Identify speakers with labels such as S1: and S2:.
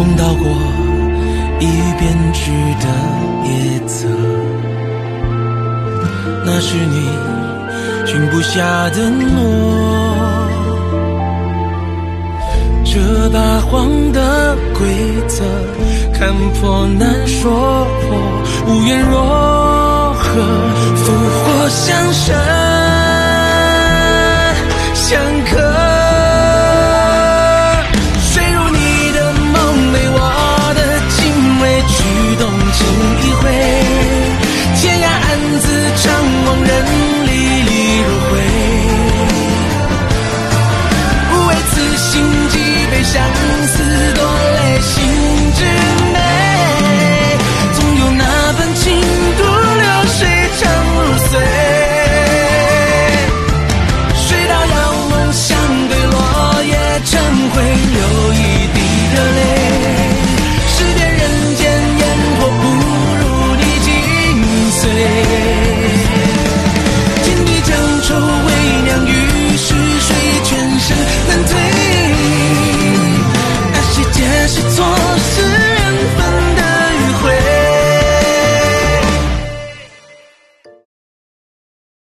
S1: 梦到过一语编织的夜色，那是你许不下的诺。这八荒的规则，看破难说破，无缘若，会流一滴的泪，是别人间烟火，不如你。精髓，天地将愁为娘，于是谁全身难退？那是界是错是？